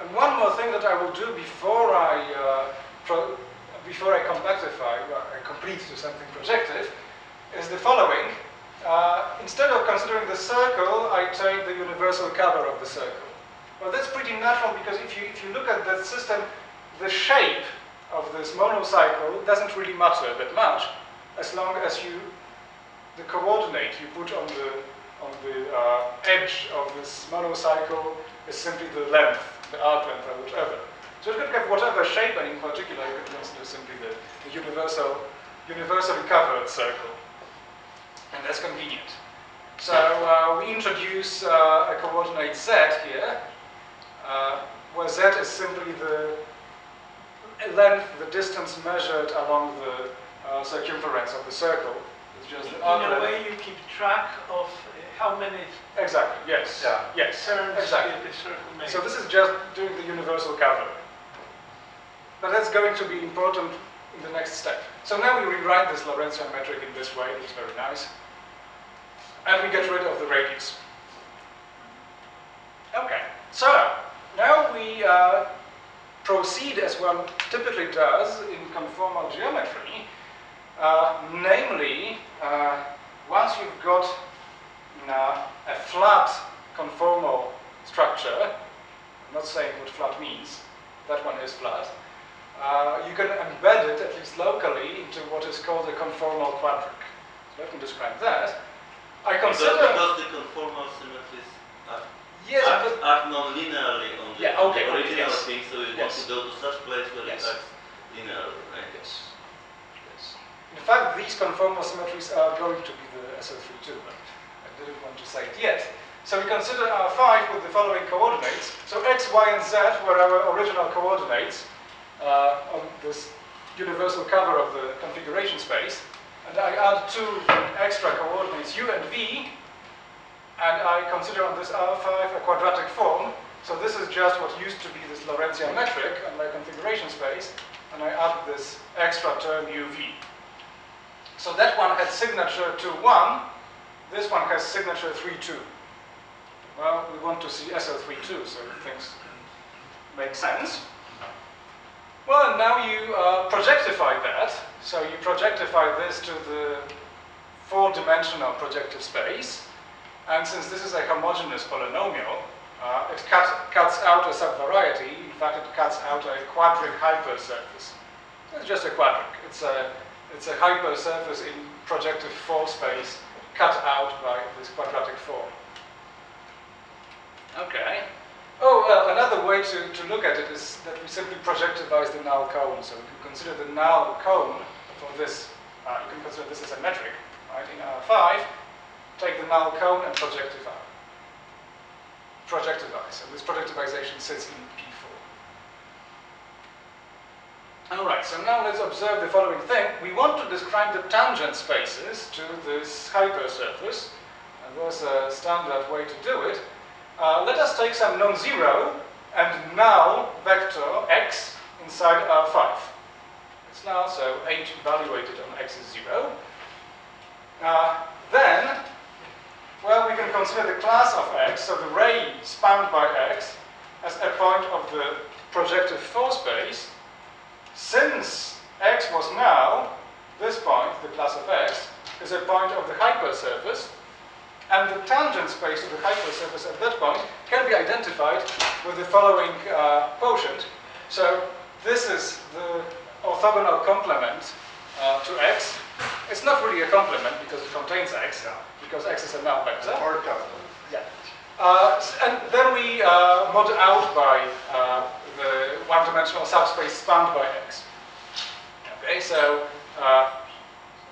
B: And one more thing that I will do before I uh, pro- leads to something projective, is the following. Uh, instead of considering the circle, I take the universal cover of the circle. Well, that's pretty natural because if you, if you look at the system, the shape of this monocycle doesn't really matter that much as long as you, the coordinate you put on the, on the uh, edge of this monocycle is simply the length, the arc length or whatever. So you could have whatever shape, and in particular you could consider simply the, the universal, universally covered circle. And that's convenient. So uh, we introduce uh, a coordinate z here, uh, where z is simply the length, the distance measured along the uh, circumference of the circle. Just the
A: In a way, you keep track of uh, how many
B: Exactly, yes.
C: Yeah.
B: Yes,
A: turns
B: exactly.
A: the circle makes.
B: So this is just doing the universal cover. But that's going to be important in the next step. So now we rewrite this Lorentzian metric in this way, it's very nice. And we get rid of the radius. Okay, so now we uh, proceed as one typically does in conformal geometry. Uh, namely, uh, once you've got a flat conformal structure, I'm not saying what flat means, that one is flat, uh, you can embed it, at least locally, into what is called a conformal quadric. So let me describe that. I
D: Because,
B: consider...
D: because the conformal symmetries act,
B: yes,
D: act,
B: but
D: act non-linearly on the,
B: Yeah,
D: on
B: okay,
D: the original
B: yes.
D: thing, so you
B: Yes.
D: want to go to such place where
B: Yes.
D: it acts linearly, right?
B: Yes. In fact, these conformal symmetries are going to be the SL3 too, but I didn't want to say it yet. So we consider R5 with the following coordinates. So x, y, and z were our original coordinates uh, on this universal cover of the configuration space. And I add two extra coordinates, u and v, and I consider on this R5 a quadratic form. So this is just what used to be this Lorentzian metric on my configuration space, and I add this extra term uv. So that one had signature 2-1, this one has signature 3-2. Well, we want to see SO3-2, so things make sense. Well, now you uh, projectify that. So you projectify this to the four-dimensional projective space. And since this is a homogeneous polynomial, uh, it cut, cuts out a subvariety. In fact, it cuts out a quadric hypersurface. It's just a quadric. It's a, it's a hypersurface in projective four space cut out by this quadratic form. Okay. Oh, well, another way to, to look at it is that we simply projectivize the null cone. So we can consider the null cone for this, uh, you can consider this as a metric, right? In R5, take the null cone and projectivize. Projectivize. And this projectivization sits in P4. All right, so now let's observe the following thing. We want to describe the tangent spaces to this hypersurface. And there's a standard way to do it. Uh, let us take some non-zero and null vector x inside R5. It's null, so h evaluated on x is 0. Uh, then, well, we can consider the class of x, so the ray spanned by x, as a point of the projective four space. Since x was now, this point, the class of x, is a point of the hypersurface, and the tangent space of the hypersurface at that point can be identified with the following uh, quotient. So this is the orthogonal complement uh, to x. It's not really a complement because it contains x, because x is a null vector.
C: Orthogonal.
B: Yeah. Uh, and then we uh, mod out by uh, the one-dimensional subspace spanned by x. Okay, so uh,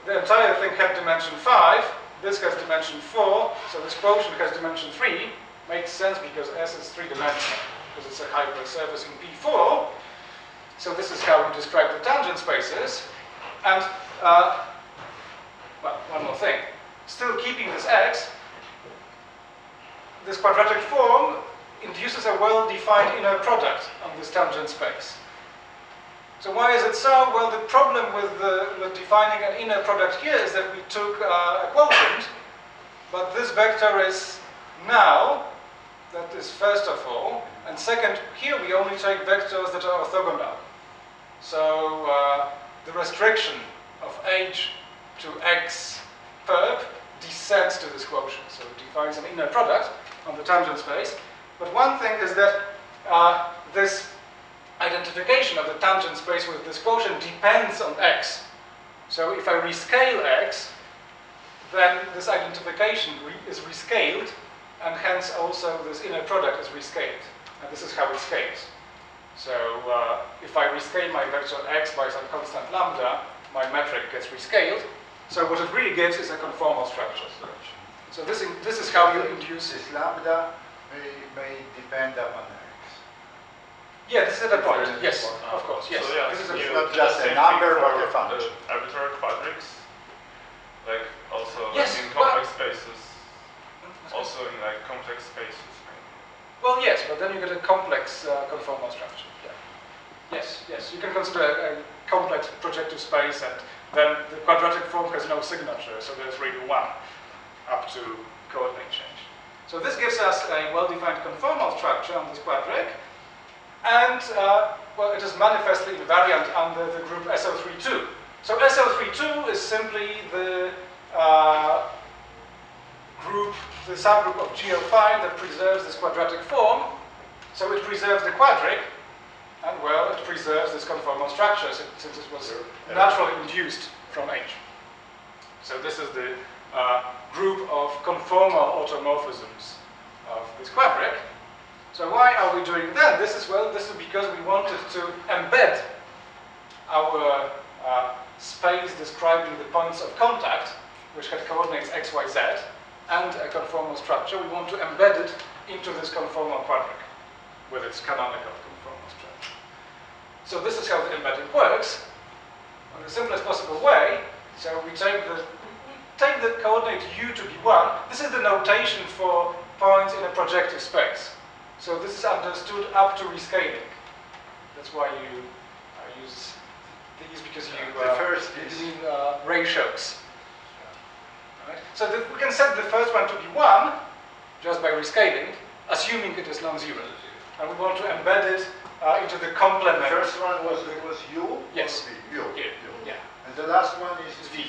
B: the entire thing had dimension 5, this has dimension 4, so this quotient has dimension 3. Makes sense because S is three-dimensional, because it's a hypersurface in P4. So this is how we describe the tangent spaces. And, uh, well, one more thing. Still keeping this x, this quadratic form induces a well-defined inner product on this tangent space. So why is it so? Well, the problem with, the, with defining an inner product here is that we took uh, a quotient, but this vector is null, that is first of all, and second, here we only take vectors that are orthogonal. So uh, the restriction of h to x perp descends to this quotient. So it defines an inner product on the tangent space. But one thing is that uh, this identification of the tangent space with this quotient depends on x. So if I rescale x, then this identification re is rescaled, and hence also this inner product is rescaled. And this is how it scales. So uh, if I rescale my vector x by some constant lambda, my metric gets rescaled. So what it really gives is a conformal structure. So this, in, this is how you induce
C: This lambda may, may depend upon x.
B: Yeah, this is the point. Yes, of course. Yes.
H: So yeah,
B: this is a,
H: you
C: not just
H: the
C: a
H: same
C: number,
H: thing
C: but a function.
H: the arbitrary quadrics, like also
B: Yes,
H: like in complex spaces, also in like complex spaces. maybe.
B: Well, yes, but then you get a complex uh, conformal structure. Yeah. Yes, yes. You can consider a, a complex projective space, and then the quadratic form has no signature, so there's really one up to coordinate change. So this gives us a well-defined conformal structure on this quadric, and uh, well, it is manifestly invariant under the group SO32. So SO32 is simply the uh, group, the subgroup of GL5 that preserves this quadratic form. So it preserves the quadric, and well, it preserves this conformal structure since it was naturally induced from H. So this is the uh, group of conformal automorphisms of this quadric. So why are we doing that? This is well, this is because we wanted to embed our uh, space describing the points of contact, which had coordinates x, y, z, and a conformal structure. We want to embed it into this conformal quadric with its canonical conformal structure. So this is how the embedding works. In the simplest possible way, so we take the take the coordinate u to be 1. This is the notation for points in a projective space. So this is understood up to rescaling. That's why you uh, use these because you,
C: The
B: uh,
C: first
B: you mean uh, ratios. Right? So the, we can set the first one to be 1 just by rescaling, assuming it is non-zero. And we want to embed it uh, into the complement.
C: The first one was, was u?
B: Yes.
C: or v? U.
B: Yeah, yeah.
C: And the last one is
B: Is v.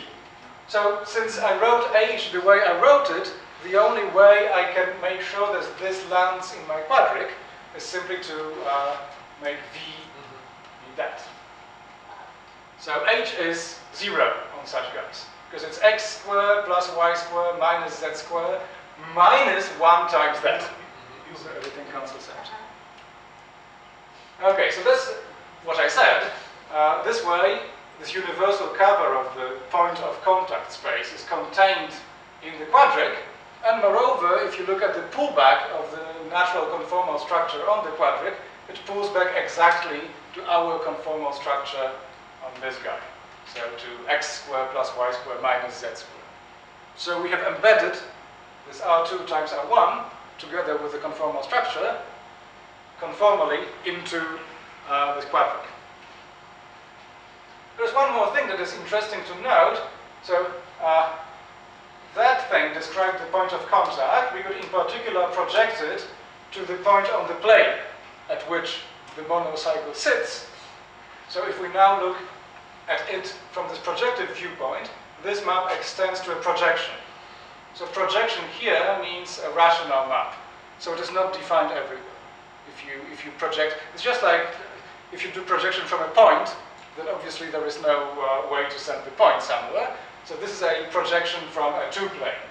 B: So since I wrote h the way I wrote it, the only way I can make sure that this lands in my quadric is simply to uh, make v be that. So h is zero on such guys, because it's x squared plus y squared minus z squared minus 1 times that. So everything cancels out. Okay, so that's what I said. Uh, this way, this universal cover of the point of contact space is contained in the quadric, and moreover, if you look at the pullback of the natural conformal structure on the quadric, it pulls back exactly to our conformal structure on this guy. So to x squared plus y squared minus z squared. So we have embedded this R2 times R1 together with the conformal structure conformally into uh, this quadric. There's one more thing that is interesting to note. So uh, that thing described the point of contact. We could in particular project it to the point on the plane at which the monocycle sits. So if we now look at it from this projective viewpoint, this map extends to a projection. So projection here means a rational map. So it is not defined everywhere. If you, if you project, it's just like if you do projection from a point, then obviously there is no uh, way to send the point somewhere. So this is a projection from a two-plane.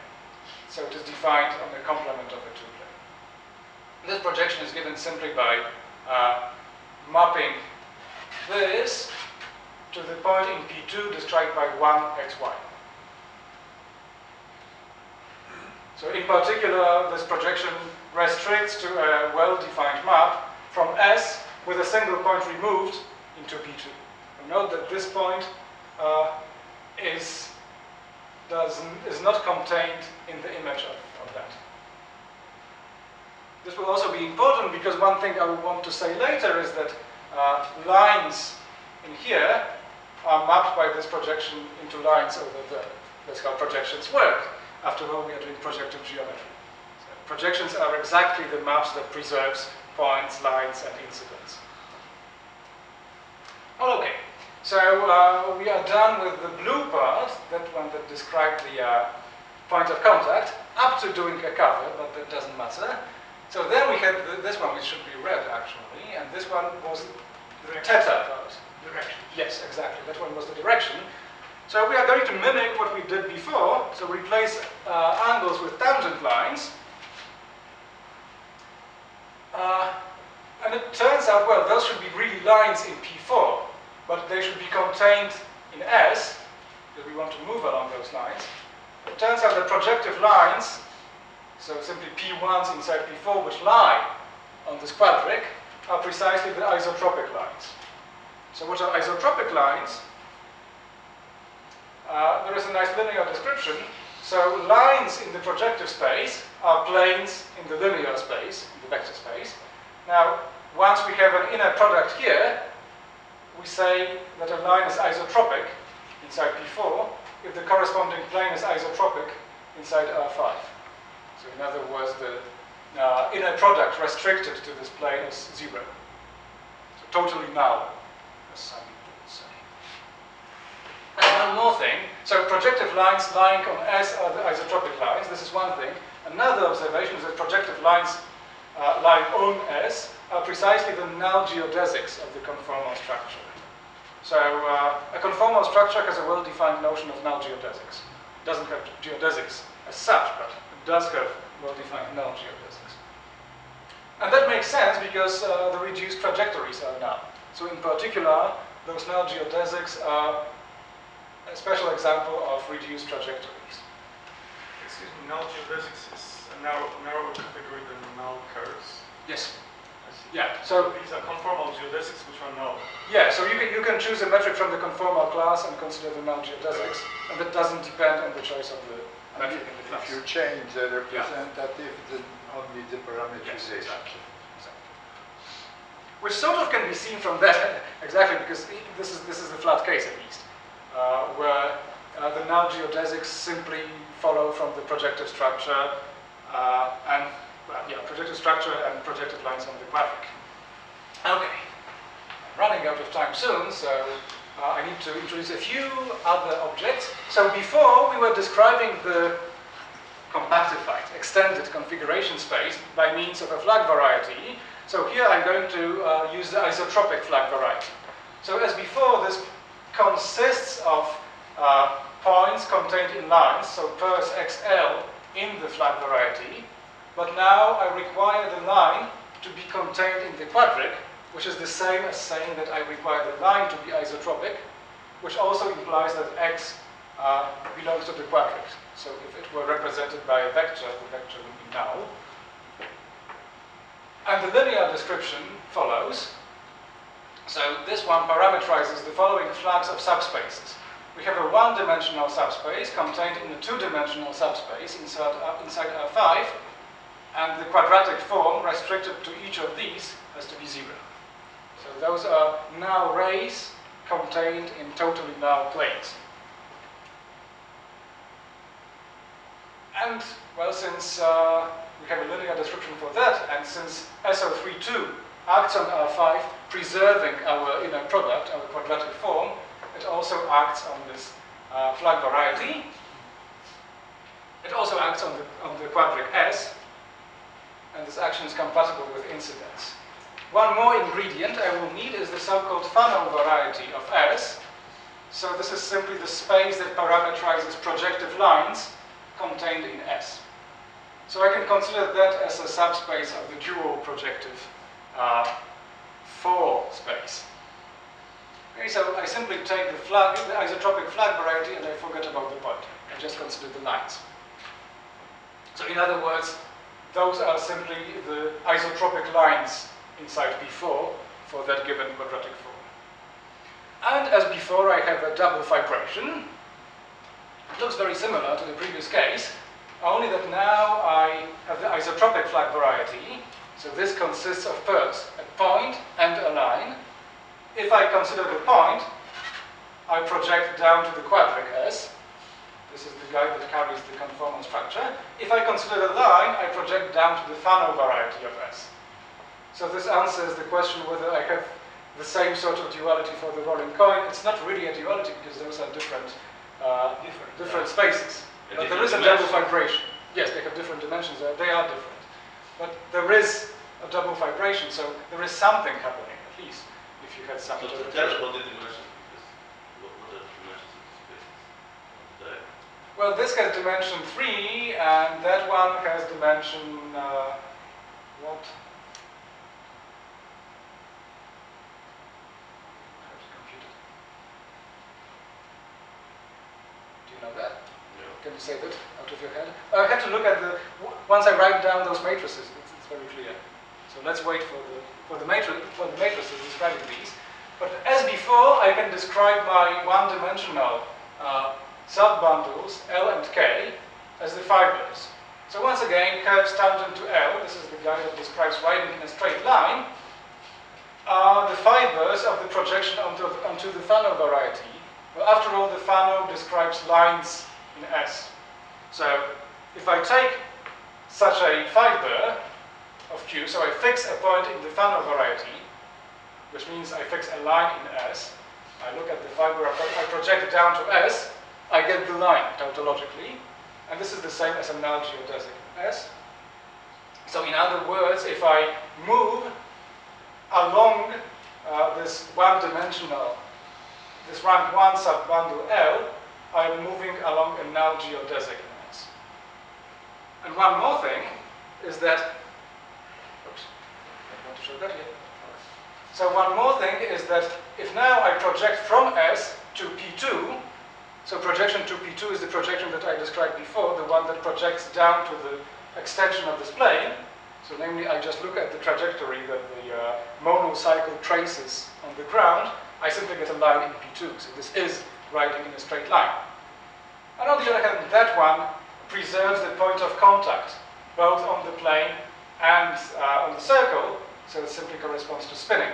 B: So it is defined on the complement of a two-plane. This projection is given simply by uh, mapping this to the point in P2 described by 1xy. So in particular, this projection restricts to a well-defined map from S with a single point removed into P2. Note that this point uh, is, does, is not contained in the image of, of that. This will also be important because one thing I will want to say later is that uh, lines in here are mapped by this projection into lines over there. That's how projections work. After all, we are doing projective geometry. So projections are exactly the maps that preserves points, lines, and incidence. Well, okay. So uh, we are done with the blue part, that one that described the uh, point of contact, up to doing a cover, but that doesn't matter. So then we had th this one, which should be red actually, and this one was the theta part.
A: Direction.
B: Yes, exactly. That one was the direction. So we are going to mimic what we did before. So replace uh, angles with tangent lines. Uh, and it turns out, well, those should be really lines in P4, but they should be contained in S, because we want to move along those lines. It turns out that projective lines, so simply P1s inside P4, which lie on this quadric, are precisely the isotropic lines. So what are isotropic lines? Uh, there is a nice linear description. So lines in the projective space are planes in the linear space, in the vector space. Now, once we have an inner product here, we say that a line is isotropic inside P4 if the corresponding plane is isotropic inside R5. So in other words, the uh, inner product restricted to this plane is zero. So totally null, as some would say. And one more thing. So projective lines lying on S are the isotropic lines. This is one thing. Another observation is that projective lines uh, lying on S are precisely the null geodesics of the conformal structure. So uh, a conformal structure has a well-defined notion of null geodesics. It doesn't have geodesics as such, but it does have well-defined null geodesics. And that makes sense because uh, the reduced trajectories are null. So in particular, those null geodesics are a special example of reduced trajectories.
H: Excuse me, null geodesics is a narrow, narrower category than null curves.
B: Yes. Yeah. So
H: these are conformal geodesics which are null.
B: yeah. So you can you can choose a metric from the conformal class and consider the null geodesics, and that doesn't depend on the choice of the
C: And
B: metric in the class.
C: If you change the representative, then only the
B: Yes,
C: parameterization.
B: exactly. exactly. Which sort of can be seen from that exactly because this is this is the flat case at least, uh, where uh, the null geodesics simply follow from the projective structure uh, and yeah, projected structure and projected lines on the quadric. Okay, I'm running out of time soon, so uh, I need to introduce a few other objects. So before we were describing the compactified, extended configuration space by means of a flag variety. So here I'm going to uh, use the isotropic flag variety. So as before, this consists of uh, points contained in lines, so pers xl in the flag variety. But now I require the line to be contained in the quadric, which is the same as saying that I require the line to be isotropic, which also implies that x uh, belongs to the quadric. So if it were represented by a vector, the vector would be null. And the linear description follows. So this one parameterizes the following flags of subspaces. We have a one-dimensional subspace contained in a two-dimensional subspace inside, uh, inside R5, and the quadratic form restricted to each of these has to be zero. So those are now rays contained in totally null planes. And, well, since uh, we have a linear description for that, and since SO32 acts on R5, preserving our inner product, our quadratic form, it also acts on this uh, flag variety. It also acts on the, on the quadric S, and this action is compatible with incidence. One more ingredient I will need is the so-called Fano variety of S. So this is simply the space that parameterizes projective lines contained in S. So I can consider that as a subspace of the dual projective uh, 4 space. Okay, so I simply take the flag, the isotropic flag variety, and I forget about the point. I just consider the lines. So in other words, those are simply the isotropic lines inside P4 for that given quadratic form. And as before, I have a double fibration. It looks very similar to the previous case, only that now I have the isotropic flag variety. So this consists of pers, a point and a line. If I consider the point, I project down to the quadric S. This is the guy that carries the conformal structure. If I consider the line, I project down to the Fano variety of S. So this answers the question whether I have the same sort of duality for the rolling coin. It's not really a duality because those are different, uh,
A: Different.
B: different spaces.
D: A
B: But
D: different
B: is a double fibration. Yes, they have different dimensions. They are different. But there is a double fibration, so there is something happening at least if you had some
D: So to tell
B: interpretation.
D: about the dimensions, because what, what are the dimensions of the spaces? There.
B: Well, this has dimension 3, and that one has dimension, uh, what? I have to compute it. Do you know that?
D: Yeah.
B: Can you say that out of your head? I had to look at the, w- once I write down those matrices, it's, it's very clear. So let's wait for the, for the, matri- for the matrices describing these. But as before, I can describe my one-dimensional uh, sub-bundles, L and K, as the fibers. So once again, curves tangent to L, this is the guy that describes riding in a straight line, are the fibers of the projection onto, onto the Fano variety. Well, after all, the Fano describes lines in S. So if I take such a fiber of Q, so I fix a point in the Fano variety, which means I fix a line in S, I look at the fiber, I project it down to S, I get the line tautologically, and this is the same as a null geodesic S. So in other words, if I move along uh, this one-dimensional, this rank 1 sub-bundle L, I'm moving along a null geodesic S. And one more thing is that, oops, I show that. So one more thing is that if now I project from S to P2, so projection to P2 is the projection that I described before, the one that projects down to the extension of this plane. So namely, I just look at the trajectory that the uh, monocycle traces on the ground. I simply get a line in P2. So this is riding in a straight line. And on the other hand, that one preserves the point of contact, both on the plane and uh, on the circle, so it simply corresponds to spinning.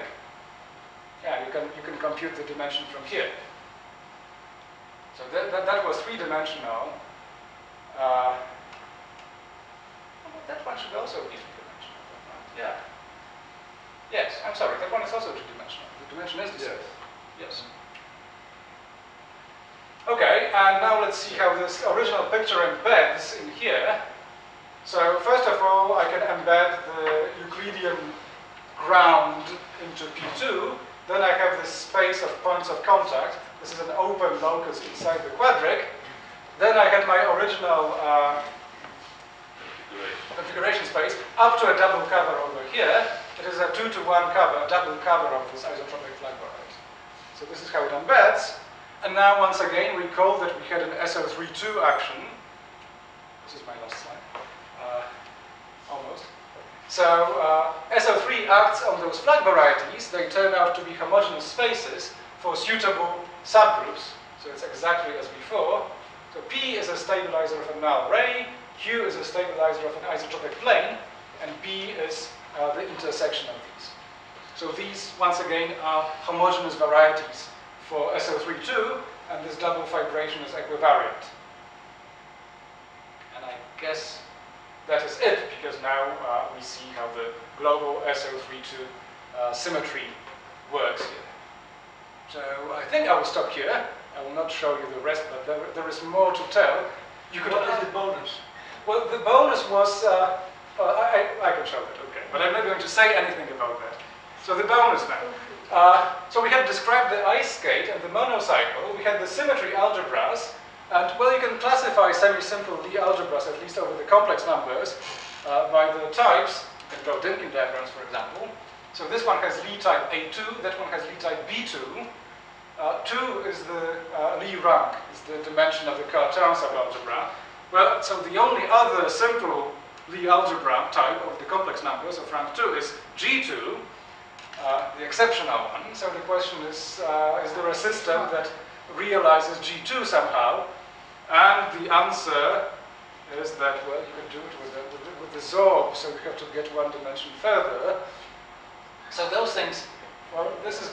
B: Yeah, you can, you can compute the dimension from here. So that, that, that was three-dimensional. Uh, well, that one should also be three-dimensional, right? Yeah. Yes, I'm sorry, that one is also two-dimensional. The dimension is the same. Yes. Okay, and now let's see how this original picture embeds in here. So first of all, I can embed the Euclidean ground into P2. Then I have this space of points of contact. This is an open locus inside the quadric. Then I had my original uh,
D: Configuration.
B: space up to a double cover over here. It is a two to one cover, a double cover of this isotropic flag variety. So this is how it embeds. And now once again recall that we had an SO32 action. This is my last slide. Uh, almost. So uh, SO3 acts on those flag varieties. They turn out to be homogeneous spaces for suitable subgroups. So it's exactly as before. So P is a stabilizer of a null ray, Q is a stabilizer of an isotropic plane, and B is uh, the intersection of these. So these, once again, are homogeneous varieties for SO32, and this double fibration is equivariant. And I guess that is it, because now uh, we see how the global SO32 uh, symmetry works here. So I think I will stop here. I will not show you the rest, but there, there is more to tell. You could
A: What is the bonus?
B: well, the bonus was, uh, well, I, I I can show that, okay, but I'm not going to say anything about that. So the bonus now. Uh, so we have described the ice skate and the monocycle. We had the symmetry algebras, and well, you can classify semi-simple Lie algebras, at least over the complex numbers, uh, by the types. You can draw Dynkin diagrams, for example. So this one has Lie type A2, that one has Lie type B2. Uh, 2 is the uh, Lie rank, is the dimension of the Cartan subalgebra. Well, so the only other simple Lie algebra type of the complex numbers of rank 2 is G2, uh, the exceptional one. So the question is, uh, is there a system that realizes G2 somehow? And the answer is that, well, you can do it with the, with the, with the Zorb, so you have to get one dimension further. So those things, well, this is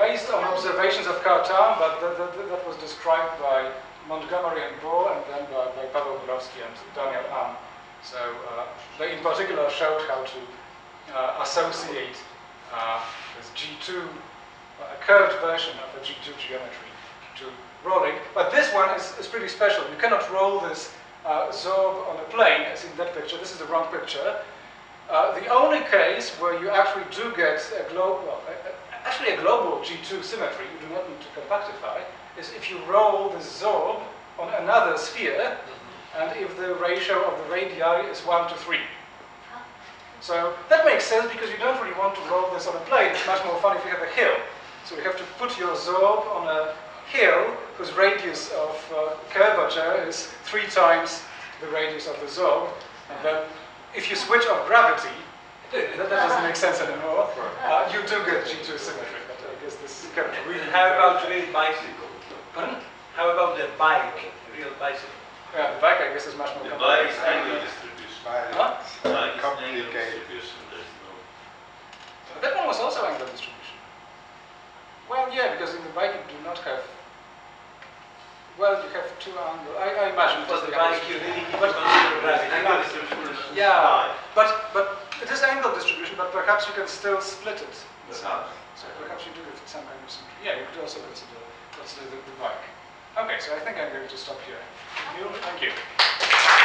B: based on observations of Cartan, but that, that, that was described by Montgomery and Bor, and then by, by Pavel Nurowski and Daniel An. So uh, they in particular showed how to uh, associate uh, this G2 a curved version of a G2 geometry to rolling. But this one is, is pretty special. You cannot roll this uh, Zorb on a plane, as in that picture. This is the wrong picture. Uh, the only case where you actually do get a global, well, a- a- actually a global G2 symmetry, you do not need to compactify, is if you roll the Zorb on another sphere, and if the ratio of the radii is 1 to 3. So that makes sense because you don't really want to roll this on a plane. It's much more fun if you have a hill. So you have to put your Zorb on a hill whose radius of uh, curvature is three times the radius of the Zorb. And then if you switch off gravity, that, that doesn't make sense anymore, uh, you do get G2 symmetry. But I guess this is kind of really...
A: And how about the real bicycle?
B: Pardon?
A: How about the bike, the real bicycle?
B: Yeah, the bike, I guess, is much more
D: The bike is
B: complicated.
D: Engel distribution.
B: Huh?
D: Bike is
C: Complicated.
D: distribution. There's no.
B: That one was also Engel distribution. Well, yeah, because in the bike you do not have. Well, you have two angles. I, I imagine it
A: For
B: is
A: the Engel
B: distribution.
A: really need to
B: But,
A: consider.
D: Engel distribution
B: Yeah. but, but it is Engel distribution, but perhaps you can still split it.
D: Perhaps.
B: So perhaps you do it with some kind of symmetry. Yeah, you could also consider, consider the, the bike. Okay, so I think I'm going to stop here. Thank you. Thank you.